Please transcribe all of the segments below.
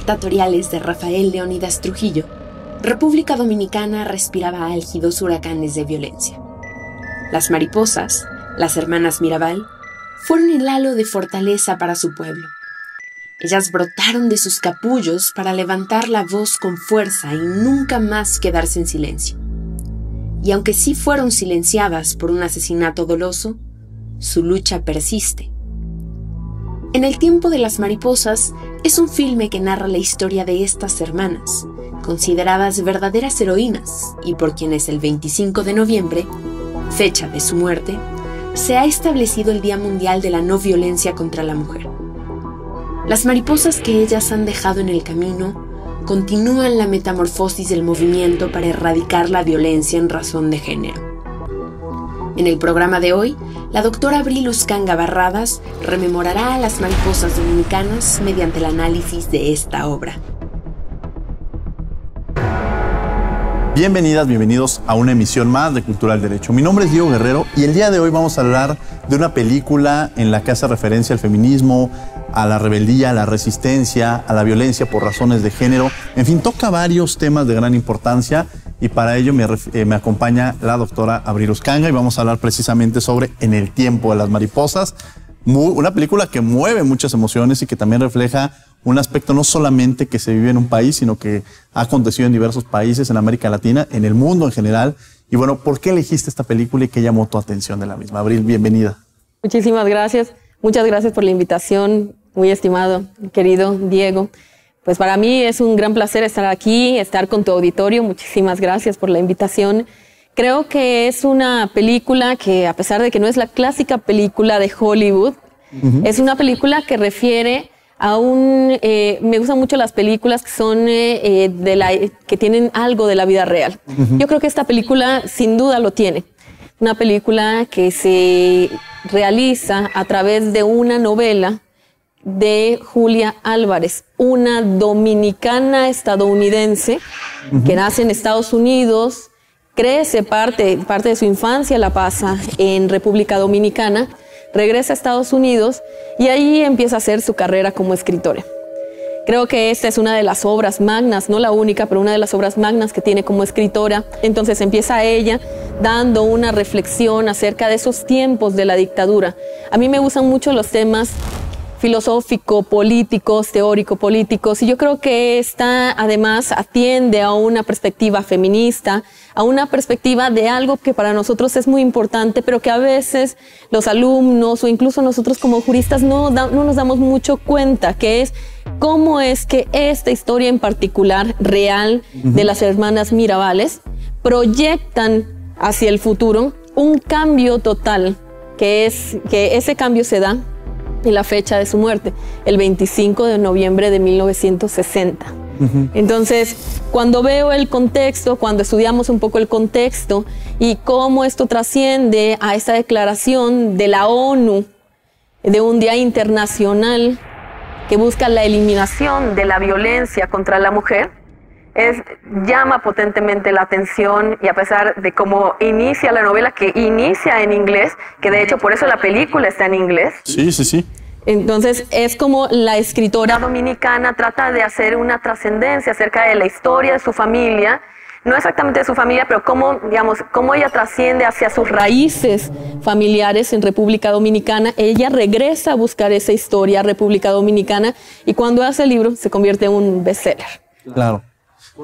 Dictatoriales de Rafael Leónidas Trujillo, República Dominicana respiraba álgidos huracanes de violencia. Las mariposas, las hermanas Mirabal, fueron el halo de fortaleza para su pueblo. Ellas brotaron de sus capullos para levantar la voz con fuerza y nunca más quedarse en silencio. Y aunque sí fueron silenciadas por un asesinato doloso, su lucha persiste. En el tiempo de las mariposas es un filme que narra la historia de estas hermanas, consideradas verdaderas heroínas y por quienes el 25 de noviembre, fecha de su muerte, se ha establecido el Día Mundial de la No Violencia contra la Mujer. Las mariposas que ellas han dejado en el camino continúan la metamorfosis del movimiento para erradicar la violencia en razón de género. En el programa de hoy, la doctora Abril Uscanga Barradas rememorará a las mariposas dominicanas mediante el análisis de esta obra. Bienvenidas, bienvenidos a una emisión más de Cultural Derecho. Mi nombre es Diego Guerrero y el día de hoy vamos a hablar de una película en la que hace referencia al feminismo, a la rebeldía, a la resistencia, a la violencia por razones de género. En fin, toca varios temas de gran importancia y para ello me, eh, me acompaña la doctora Abril Uscanga y vamos a hablar precisamente sobre En el tiempo de las mariposas, una película que mueve muchas emociones y que también refleja un aspecto no solamente que se vive en un país, sino que ha acontecido en diversos países, en América Latina, en el mundo en general. Y bueno, ¿por qué elegiste esta película y qué llamó tu atención de la misma? Abril, bienvenida. Muchísimas gracias. Muchas gracias por la invitación, muy estimado, querido Diego. Pues para mí es un gran placer estar aquí, estar con tu auditorio. Muchísimas gracias por la invitación. Creo que es una película que, a pesar de que no es la clásica película de Hollywood, es una película que refiere Aún eh, me gustan mucho las películas que son eh, eh, de la, que tienen algo de la vida real. Yo creo que esta película sin duda lo tiene. Una película que se realiza a través de una novela de Julia Álvarez, una dominicana estadounidense que nace en Estados Unidos, crece parte, parte de su infancia la pasa en República Dominicana regresa a Estados Unidos y ahí empieza a hacer su carrera como escritora. Creo que esta es una de las obras magnas, no la única, pero una de las obras magnas que tiene como escritora. Entonces empieza ella dando una reflexión acerca de esos tiempos de la dictadura. A mí me gustan mucho los temas filosófico, políticos, teórico, políticos. Y yo creo que esta además atiende a una perspectiva feminista, a una perspectiva de algo que para nosotros es muy importante, pero que a veces los alumnos o incluso nosotros como juristas no, no nos damos mucho cuenta, que es cómo es que esta historia en particular, real, de las hermanas Mirabales, proyectan hacia el futuro un cambio total, que es que ese cambio se da y la fecha de su muerte, el 25 de noviembre de 1960. Entonces, cuando veo el contexto, cuando estudiamos un poco el contexto y cómo esto trasciende a esta declaración de la ONU de un día internacional que busca la eliminación de la violencia contra la mujer, es, llama potentemente la atención y a pesar de cómo inicia la novela, que inicia en inglés, que de hecho por eso la película está en inglés. Sí, sí, sí. Entonces es como la escritora dominicana trata de hacer una trascendencia acerca de la historia de su familia, no exactamente de su familia, pero cómo, digamos, cómo ella trasciende hacia sus raíces familiares en República Dominicana. Ella regresa a buscar esa historia República Dominicana y cuando hace el libro se convierte en un bestseller. Claro.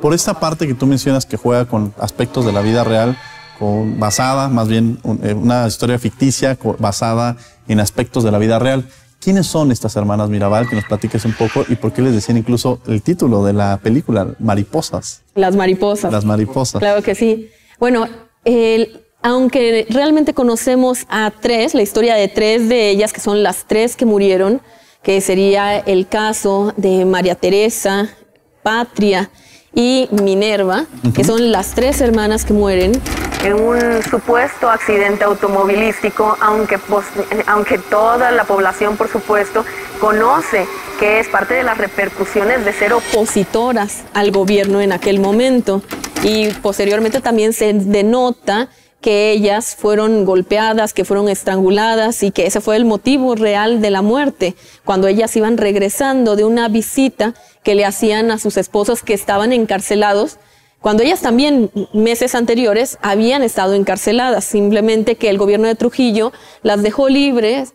Por esta parte que tú mencionas que juega con aspectos de la vida real, con, basada, más bien eh, una historia ficticia basada en aspectos de la vida real. ¿Quiénes son estas hermanas Mirabal? Que nos platiques un poco y por qué les decían incluso el título de la película, Mariposas. Las mariposas. Las mariposas. Claro que sí. Bueno, aunque realmente conocemos a tres, la historia de tres de ellas, que son las tres que murieron, que sería el caso de María Teresa, Patria y Minerva, que son las tres hermanas que mueren en un supuesto accidente automovilístico, aunque, aunque toda la población, por supuesto, conoce que es parte de las repercusiones de ser opositoras al gobierno en aquel momento. Y posteriormente también se denota que ellas fueron golpeadas, que fueron estranguladas y que ese fue el motivo real de la muerte, cuando ellas iban regresando de una visita que le hacían a sus esposos que estaban encarcelados, cuando ellas también meses anteriores habían estado encarceladas, simplemente que el gobierno de Trujillo las dejó libres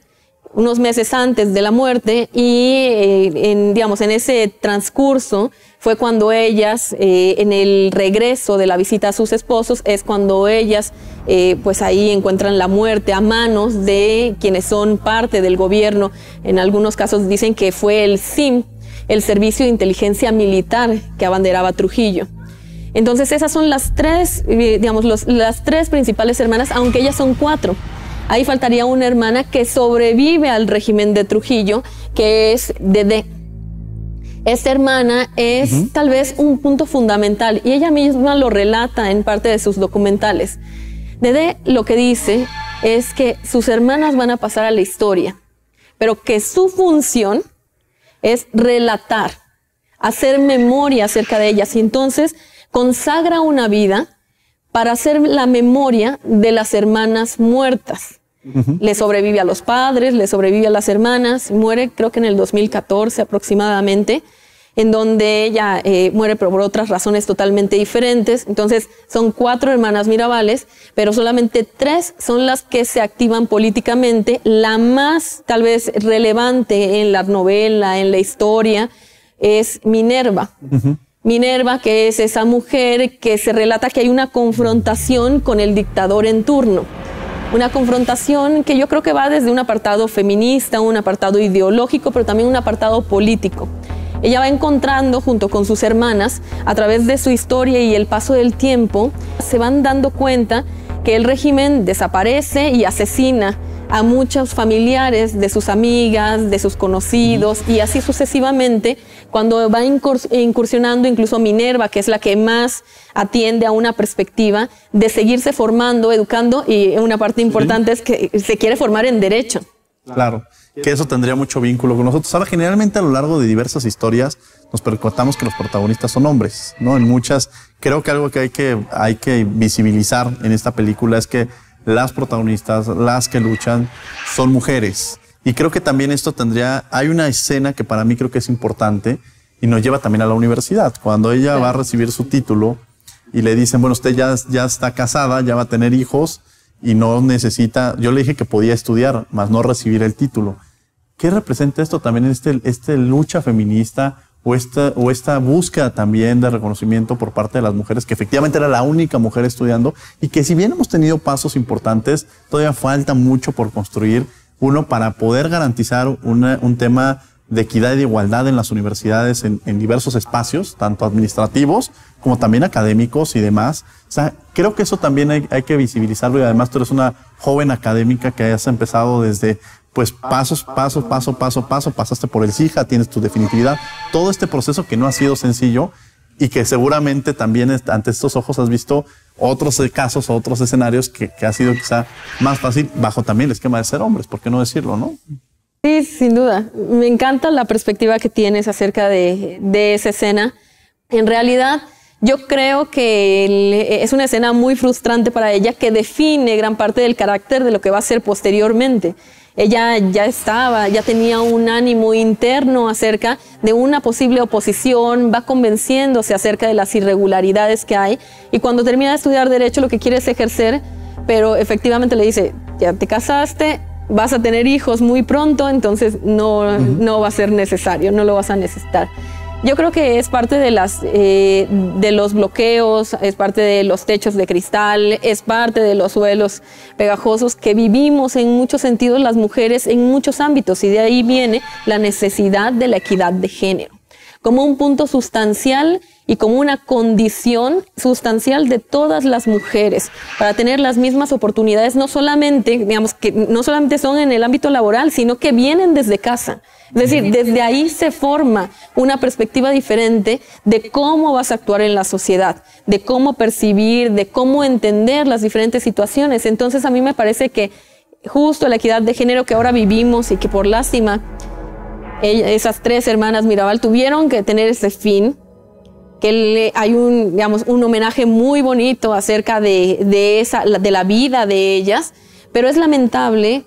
unos meses antes de la muerte y eh, digamos, en ese transcurso fue cuando ellas, eh, en el regreso de la visita a sus esposos, es cuando ellas, eh, pues ahí encuentran la muerte a manos de quienes son parte del gobierno. En algunos casos dicen que fue el SIM, el Servicio de Inteligencia Militar que abanderaba Trujillo. Entonces esas son las tres, digamos, las tres principales hermanas, aunque ellas son cuatro. Ahí faltaría una hermana que sobrevive al régimen de Trujillo, que es Dede. Esta hermana es tal vez un punto fundamental y ella misma lo relata en parte de sus documentales. Dede lo que dice es que sus hermanas van a pasar a la historia, pero que su función es relatar, hacer memoria acerca de ellas y entonces consagra una vida para hacer la memoria de las hermanas muertas. Le sobrevive a los padres, le sobrevive a las hermanas, muere creo que en el 2014 aproximadamente, en donde ella eh, muere por otras razones totalmente diferentes. Entonces son cuatro hermanas Mirabales, pero solamente tres son las que se activan políticamente. La más tal vez relevante en la novela, en la historia, es Minerva. Minerva, que es esa mujer que se relata que hay una confrontación con el dictador en turno una confrontación que yo creo que va desde un apartado feminista, un apartado ideológico, pero también un apartado político. Ella va encontrando junto con sus hermanas, a través de su historia y el paso del tiempo, se van dando cuenta que el régimen desaparece y asesina a muchos familiares de sus amigas, de sus conocidos y así sucesivamente, cuando va incursionando incluso Minerva, que es la que más atiende a una perspectiva de seguirse formando, educando y una parte importante es que se quiere formar en derecho. Claro, que eso tendría mucho vínculo con nosotros. Ahora, generalmente a lo largo de diversas historias nos percatamos que los protagonistas son hombres, ¿no? En muchas, creo que algo que hay que, hay que visibilizar en esta película es que las protagonistas, las que luchan, son mujeres. Y creo que también esto tendría, hay una escena que para mí creo que es importante y nos lleva también a la universidad. Cuando ella va a recibir su título y le dicen, bueno, usted ya, ya está casada, ya va a tener hijos y no necesita, yo le dije que podía estudiar, más no recibir el título. ¿Qué representa esto también, este, este lucha feminista o esta, o esta búsqueda también de reconocimiento por parte de las mujeres, que efectivamente era la única mujer estudiando y que si bien hemos tenido pasos importantes, todavía falta mucho por construir, uno, para poder garantizar un tema de equidad y de igualdad en las universidades en, diversos espacios, tanto administrativos como también académicos y demás. O sea, creo que eso también hay, hay que visibilizarlo y además tú eres una joven académica que hayas empezado desde pues pasos, paso, paso, paso, paso, pasaste por el SIJA, tienes tu definitividad, todo este proceso que no ha sido sencillo y que seguramente también ante estos ojos has visto otros casos, otros escenarios que, ha sido quizá más fácil bajo también el esquema de ser hombres, ¿por qué no decirlo, no? Sí, sin duda. Me encanta la perspectiva que tienes acerca de, de esa escena. En realidad, yo creo que es una escena muy frustrante para ella que define gran parte del carácter de lo que va a ser posteriormente ella ya estaba, ya tenía un ánimo interno acerca de una posible oposición, va convenciéndose acerca de las irregularidades que hay y cuando termina de estudiar derecho lo que quiere es ejercer, pero efectivamente le dice, ya te casaste, vas a tener hijos muy pronto, entonces no, no va a ser necesario, no lo vas a necesitar. Yo creo que es parte de, las, eh, de los bloqueos, es parte de los techos de cristal, es parte de los suelos pegajosos que vivimos en muchos sentidos las mujeres en muchos ámbitos. Y de ahí viene la necesidad de la equidad de género como un punto sustancial y como una condición sustancial de todas las mujeres para tener las mismas oportunidades, no solamente, digamos, que no solamente son en el ámbito laboral, sino que vienen desde casa. Es decir, desde ahí se forma una perspectiva diferente de cómo vas a actuar en la sociedad, de cómo percibir, de cómo entender las diferentes situaciones. Entonces a mí me parece que justo la equidad de género que ahora vivimos y que por lástima esas tres hermanas Mirabal tuvieron que tener ese fin, que hay un, digamos, un homenaje muy bonito acerca de, de, esa, de la vida de ellas, pero es lamentable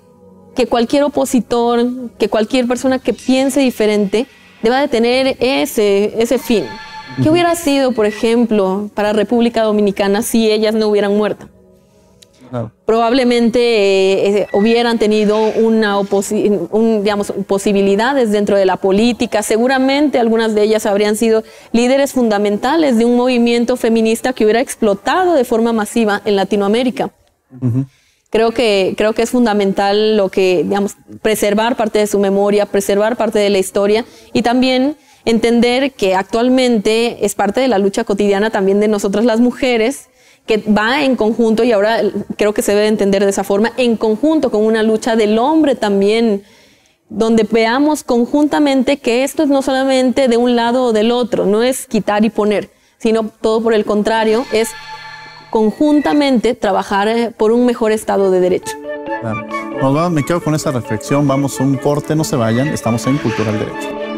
que cualquier opositor, que cualquier persona que piense diferente, deba de tener ese, ese fin. ¿Qué hubiera sido, por ejemplo, para República Dominicana si ellas no hubieran muerto? Probablemente eh, eh, hubieran tenido una un, digamos, posibilidades dentro de la política. Seguramente algunas de ellas habrían sido líderes fundamentales de un movimiento feminista que hubiera explotado de forma masiva en Latinoamérica. Creo que, creo que es fundamental lo que, digamos, preservar parte de su memoria, preservar parte de la historia y también entender que actualmente es parte de la lucha cotidiana también de nosotras las mujeres que va en conjunto, y ahora creo que se debe entender de esa forma, en conjunto con una lucha del hombre también, donde veamos conjuntamente que esto es no solamente de un lado o del otro, no es quitar y poner, sino todo por el contrario, es conjuntamente trabajar eh, por un mejor estado de derecho. Me quedo con esa reflexión, vamos un corte, no se vayan, estamos en Cultural Derecho.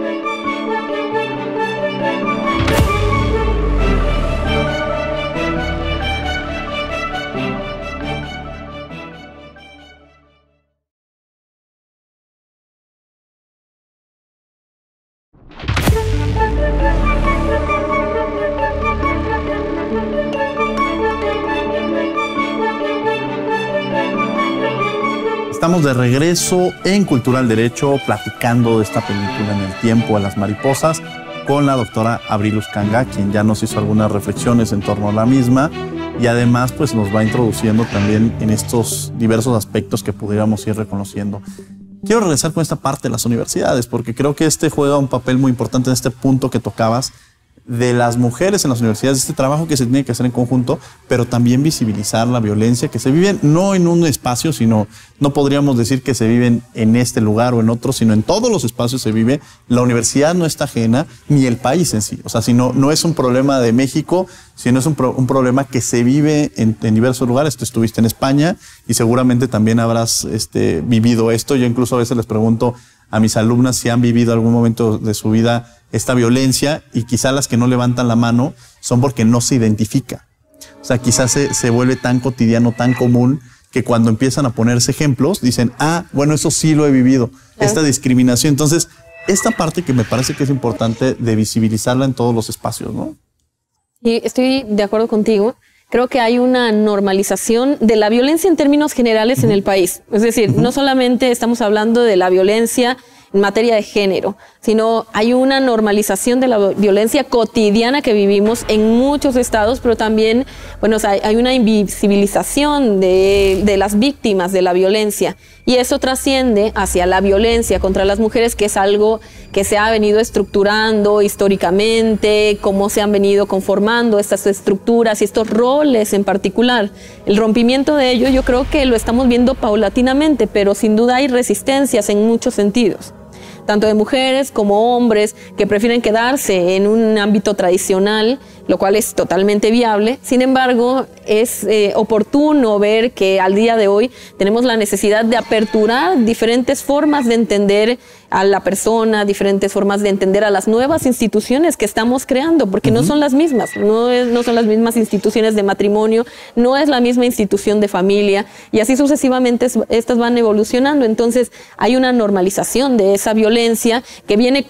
Estamos de regreso en Cultural Derecho platicando de esta película en el tiempo a las mariposas con la doctora Abril Uscanga, quien ya nos hizo algunas reflexiones en torno a la misma y además pues nos va introduciendo también en estos diversos aspectos que pudiéramos ir reconociendo. Quiero regresar con esta parte de las universidades porque creo que este juega un papel muy importante en este punto que tocabas de las mujeres en las universidades, este trabajo que se tiene que hacer en conjunto, pero también visibilizar la violencia que se vive no en un espacio, sino no podríamos decir que se vive en este lugar o en otro, sino en todos los espacios se vive. La universidad no está ajena, ni el país en sí. O sea, sino, no es un problema de México, sino es un, problema que se vive en, diversos lugares. Tú estuviste en España y seguramente también habrás este, vivido esto. Yo incluso a veces les pregunto a mis alumnas si han vivido algún momento de su vida esta violencia y quizá las que no levantan la mano son porque no se identifica. O sea, quizás se, se vuelve tan cotidiano, tan común, que cuando empiezan a ponerse ejemplos dicen, ah, bueno, eso sí lo he vivido, esta discriminación. Entonces, esta parte que me parece que es importante de visibilizarla en todos los espacios, ¿no? Y estoy de acuerdo contigo. Creo que hay una normalización de la violencia en términos generales en el país. Es decir, no solamente estamos hablando de la violencia en materia de género, sino hay una normalización de la violencia cotidiana que vivimos en muchos estados, pero también, bueno, hay una invisibilización de, de las víctimas de la violencia. Y eso trasciende hacia la violencia contra las mujeres, que es algo que se ha venido estructurando históricamente, cómo se han venido conformando estas estructuras y estos roles en particular. El rompimiento de ello yo creo que lo estamos viendo paulatinamente, pero sin duda hay resistencias en muchos sentidos tanto de mujeres como hombres que prefieren quedarse en un ámbito tradicional lo cual es totalmente viable. Sin embargo, es eh, oportuno ver que al día de hoy tenemos la necesidad de aperturar diferentes formas de entender a la persona, diferentes formas de entender a las nuevas instituciones que estamos creando, porque no son las mismas, no, no son las mismas instituciones de matrimonio, no es la misma institución de familia, y así sucesivamente estas van evolucionando. Entonces, hay una normalización de esa violencia que viene,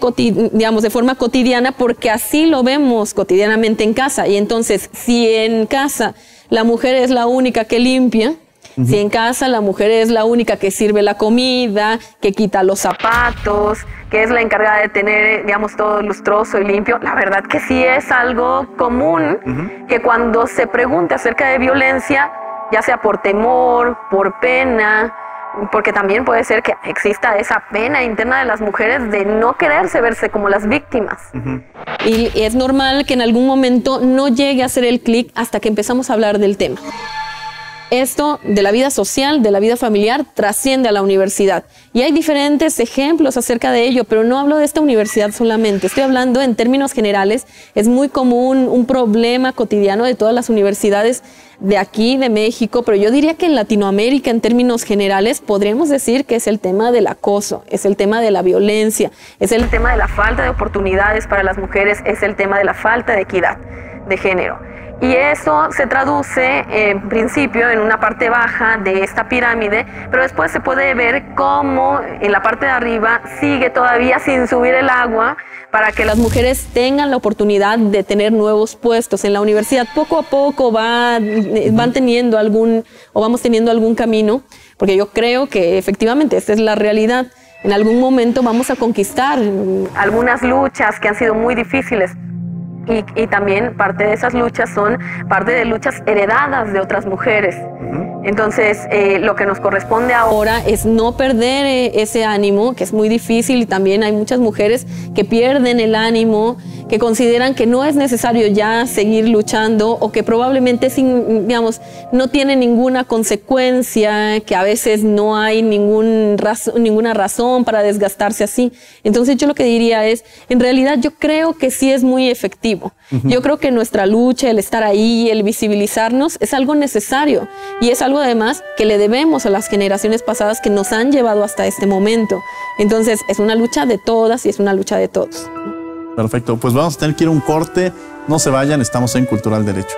digamos, de forma cotidiana, porque así lo vemos cotidianamente en casa. Y entonces, si en casa la mujer es la única que limpia, si en casa la mujer es la única que sirve la comida, que quita los zapatos, que es la encargada de tener, digamos, todo lustroso y limpio, la verdad que sí es algo común que cuando se pregunte acerca de violencia, ya sea por temor, por pena, porque también puede ser que exista esa pena interna de las mujeres de no quererse verse como las víctimas. Y es normal que en algún momento no llegue a hacer el clic hasta que empezamos a hablar del tema. Esto de la vida social, de la vida familiar, trasciende a la universidad. Y hay diferentes ejemplos acerca de ello, pero no hablo de esta universidad solamente, estoy hablando en términos generales, es muy común un problema cotidiano de todas las universidades de aquí, de México, pero yo diría que en Latinoamérica, en términos generales, podríamos decir que es el tema del acoso, es el tema de la violencia, es el tema de la falta de oportunidades para las mujeres, es el tema de la falta de equidad de género. Y eso se traduce en principio en una parte baja de esta pirámide, pero después se puede ver cómo en la parte de arriba sigue todavía sin subir el agua para que las mujeres tengan la oportunidad de tener nuevos puestos en la universidad. Poco a poco va, van teniendo algún o vamos teniendo algún camino, porque yo creo que efectivamente esta es la realidad. En algún momento vamos a conquistar algunas luchas que han sido muy difíciles y, también parte de esas luchas son parte de luchas heredadas de otras mujeres. Entonces, eh, lo que nos corresponde ahora es no perder eh, ese ánimo, que es muy difícil y también hay muchas mujeres que pierden el ánimo, que consideran que no es necesario ya seguir luchando o que probablemente sin, digamos, no tiene ninguna consecuencia, que a veces no hay ningún ninguna razón para desgastarse así. Entonces yo lo que diría es, en realidad yo creo que sí es muy efectivo. Yo creo que nuestra lucha, el estar ahí, el visibilizarnos es algo necesario y es algo además que le debemos a las generaciones pasadas que nos han llevado hasta este momento. Entonces es una lucha de todas y es una lucha de todos. Perfecto, pues vamos a tener que ir a un corte. No se vayan, estamos en Cultural Derecho.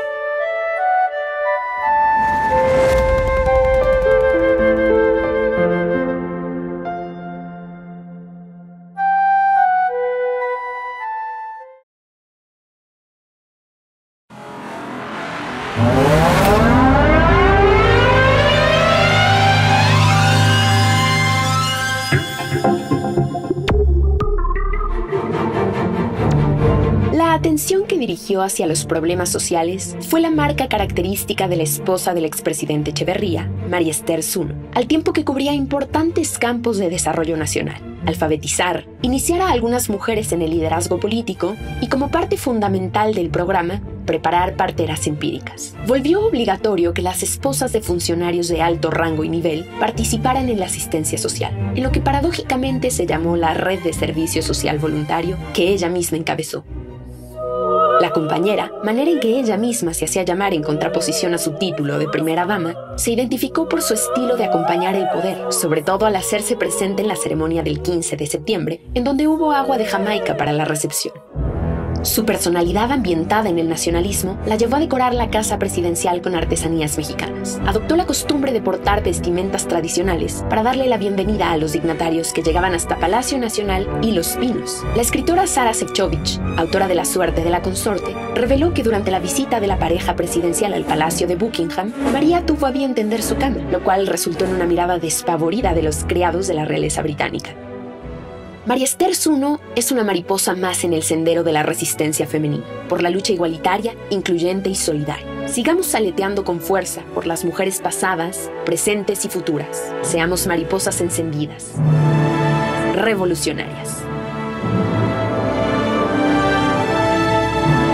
Hacia los problemas sociales fue la marca característica de la esposa del expresidente Echeverría, María Esther Zuno, al tiempo que cubría importantes campos de desarrollo nacional, alfabetizar, iniciar a algunas mujeres en el liderazgo político y como parte fundamental del programa, preparar parteras empíricas. Volvió obligatorio que las esposas de funcionarios de alto rango y nivel participaran en la asistencia social, en lo que paradójicamente se llamó la Red de Servicio Social Voluntario que ella misma encabezó. La compañera, manera en que ella misma se hacía llamar en contraposición a su título de primera dama, se identificó por su estilo de acompañar el poder, sobre todo al hacerse presente en la ceremonia del 15 de septiembre, en donde hubo agua de Jamaica para la recepción. Su personalidad ambientada en el nacionalismo la llevó a decorar la casa presidencial con artesanías mexicanas. Adoptó la costumbre de portar vestimentas tradicionales para darle la bienvenida a los dignatarios que llegaban hasta Palacio Nacional y Los Pinos. La escritora Sara Sefcovic, autora de La suerte de la consorte, reveló que durante la visita de la pareja presidencial al Palacio de Buckingham, María tuvo a bien tender su cama, lo cual resultó en una mirada despavorida de los criados de la realeza británica. María Esther Zuno es una mariposa más en el sendero de la resistencia femenina, por la lucha igualitaria, incluyente y solidaria. Sigamos aleteando con fuerza por las mujeres pasadas, presentes y futuras. Seamos mariposas encendidas, revolucionarias.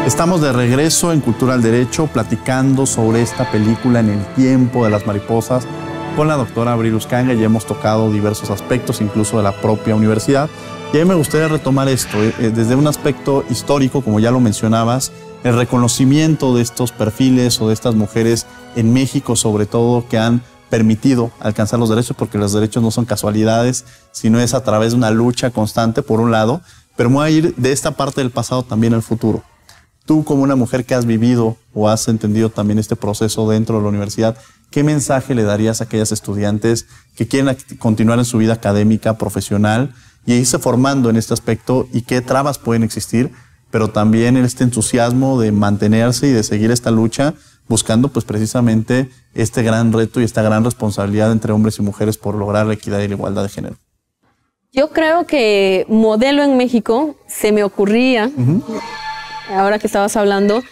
Estamos de regreso en Cultura al Derecho platicando sobre esta película en el tiempo de las mariposas con la doctora Abril Uscanga y hemos tocado diversos aspectos, incluso de la propia universidad. Y a mí me gustaría retomar esto eh, eh, desde un aspecto histórico, como ya lo mencionabas, el reconocimiento de estos perfiles o de estas mujeres en México, sobre todo, que han permitido alcanzar los derechos, porque los derechos no son casualidades, sino es a través de una lucha constante, por un lado, pero me voy a ir de esta parte del pasado también al futuro. Tú como una mujer que has vivido o has entendido también este proceso dentro de la universidad, ¿qué mensaje le darías a aquellas estudiantes que quieren continuar en su vida académica, profesional y irse formando en este aspecto y qué trabas pueden existir, pero también este entusiasmo de mantenerse y de seguir esta lucha buscando pues precisamente este gran reto y esta gran responsabilidad entre hombres y mujeres por lograr la equidad y la igualdad de género? Yo creo que modelo en México se me ocurría, ahora que estabas hablando,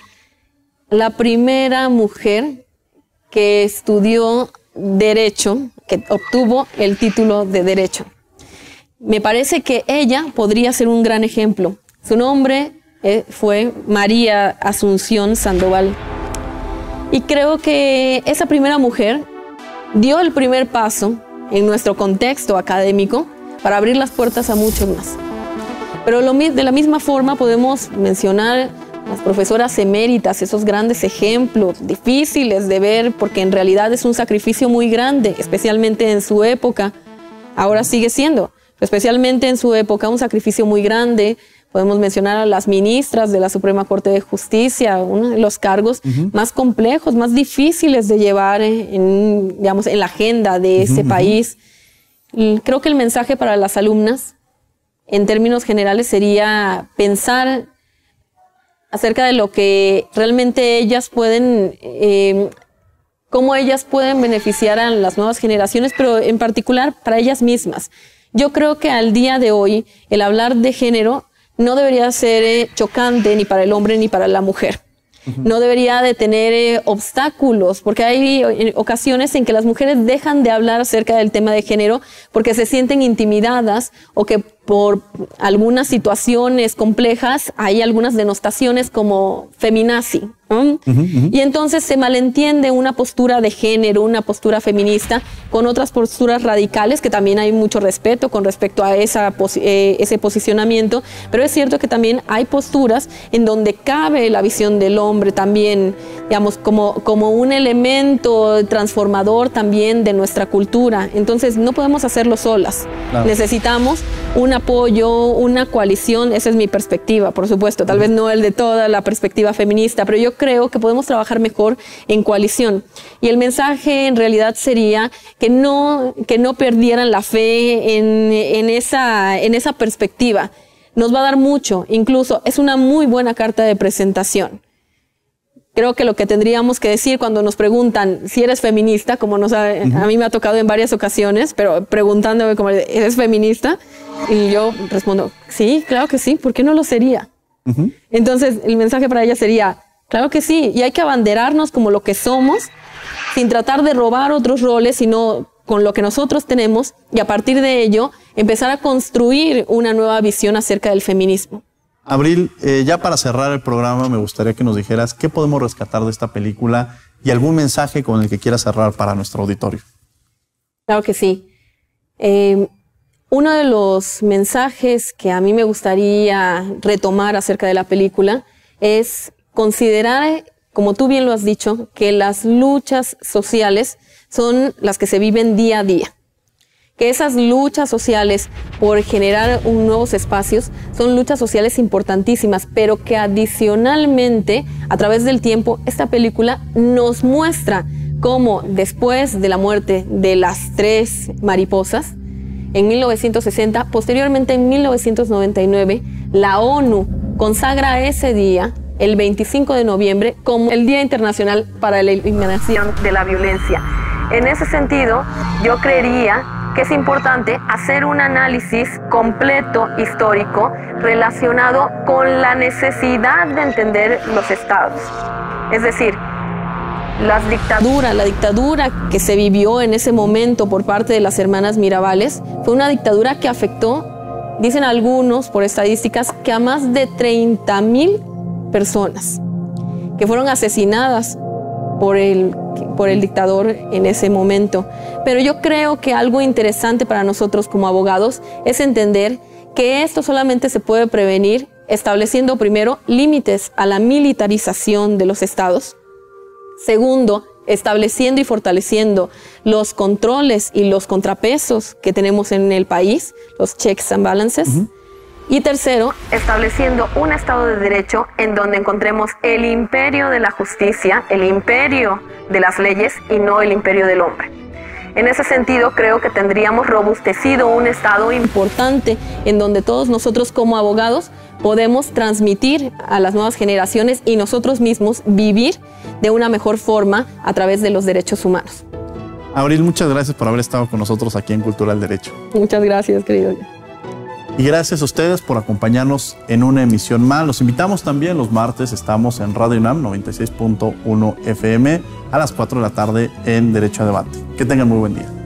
la primera mujer que estudió derecho, que obtuvo el título de derecho. Me parece que ella podría ser un gran ejemplo. Su nombre eh, fue María Asunción Sandoval. Y creo que esa primera mujer dio el primer paso en nuestro contexto académico para abrir las puertas a muchos más. Pero de la misma forma podemos mencionar las profesoras eméritas, esos grandes ejemplos difíciles de ver porque en realidad es un sacrificio muy grande, especialmente en su época. Ahora sigue siendo, especialmente en su época, un sacrificio muy grande. Podemos mencionar a las ministras de la Suprema Corte de Justicia, uno de los cargos más complejos, más difíciles de llevar en, digamos, en la agenda de ese país. Creo que el mensaje para las alumnas, en términos generales, sería pensar acerca de lo que realmente ellas pueden, eh, cómo ellas pueden beneficiar a las nuevas generaciones, pero en particular para ellas mismas. Yo creo que al día de hoy el hablar de género no debería ser eh, chocante ni para el hombre ni para la mujer. No debería de tener eh, obstáculos, porque hay ocasiones en que las mujeres dejan de hablar acerca del tema de género porque se sienten intimidadas o que por algunas situaciones complejas hay algunas denostaciones como feminazi. Y entonces se malentiende una postura de género, una postura feminista, con otras posturas radicales, que también hay mucho respeto con respecto a esa eh, ese posicionamiento, pero es cierto que también hay posturas en donde cabe la visión del hombre también, digamos, como, como un elemento transformador también de nuestra cultura. Entonces no podemos hacerlo solas. Necesitamos una apoyo, una coalición, esa es mi perspectiva, por supuesto, tal vez no el de toda la perspectiva feminista, pero yo creo que podemos trabajar mejor en coalición. Y el mensaje en realidad sería que no, que no perdieran la fe en, en, esa, en esa perspectiva. Nos va a dar mucho, incluso es una muy buena carta de presentación creo que lo que tendríamos que decir cuando nos preguntan si eres feminista, como nos a mí me ha tocado en varias ocasiones, pero preguntándome como, ¿eres feminista? Y yo respondo, sí, claro que sí, ¿por qué no lo sería? Entonces, el mensaje para ella sería, claro que sí, y hay que abanderarnos como lo que somos, sin tratar de robar otros roles, sino con lo que nosotros tenemos, y a partir de ello, empezar a construir una nueva visión acerca del feminismo. Abril, eh, ya para cerrar el programa, me gustaría que nos dijeras qué podemos rescatar de esta película y algún mensaje con el que quieras cerrar para nuestro auditorio. Claro que sí. Eh, uno de los mensajes que a mí me gustaría retomar acerca de la película es considerar, como tú bien lo has dicho, que las luchas sociales son las que se viven día a día. Que esas luchas sociales por generar nuevos espacios son luchas sociales importantísimas, pero que adicionalmente, a través del tiempo, esta película nos muestra cómo después de la muerte de las tres mariposas, en 1960. Posteriormente, en 1999, la ONU consagra ese día, el 25 de noviembre, como el Día Internacional para la Eliminación de la Violencia. En ese sentido, yo creería que es importante hacer un análisis completo histórico relacionado con la necesidad de entender los estados. Es decir, las dictaduras, la dictadura que se vivió en ese momento por parte de las hermanas Mirabales fue una dictadura que afectó, dicen algunos por estadísticas, que a más de 30 mil personas que fueron asesinadas por el, por el dictador en ese momento. Pero yo creo que algo interesante para nosotros como abogados es entender que esto solamente se puede prevenir estableciendo primero límites a la militarización de los estados Segundo, estableciendo y fortaleciendo los controles y los contrapesos que tenemos en el país, los checks and balances. Y tercero, estableciendo un Estado de Derecho en donde encontremos el imperio de la justicia, el imperio de las leyes y no el imperio del hombre. En ese sentido, creo que tendríamos robustecido un Estado importante en donde todos nosotros como abogados podemos transmitir a las nuevas generaciones y nosotros mismos vivir de una mejor forma a través de los derechos humanos. Abril, muchas gracias por haber estado con nosotros aquí en Cultura del Derecho. Muchas gracias, querido. Y gracias a ustedes por acompañarnos en una emisión más. Los invitamos también los martes, estamos en Radio UNAM 96.1 FM a las 4 de la tarde en Derecho a Debate. Que tengan muy buen día.